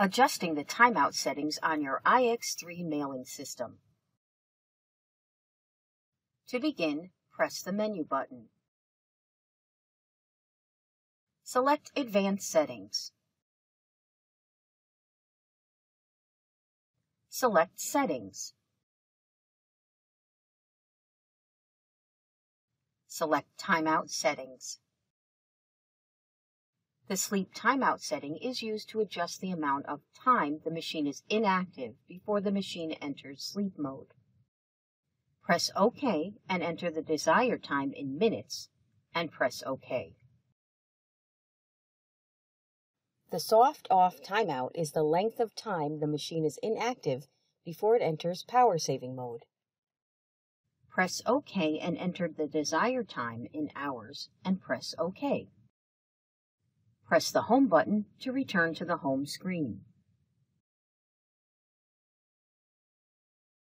Adjusting the timeout settings on your iX3 mailing system. To begin, press the menu button. Select Advanced Settings. Select Settings. Select Timeout Settings. The sleep timeout setting is used to adjust the amount of time the machine is inactive before the machine enters sleep mode. Press OK and enter the desired time in minutes, and press OK. The soft off timeout is the length of time the machine is inactive before it enters power saving mode. Press OK and enter the desired time in hours, and press OK. Press the Home button to return to the home screen.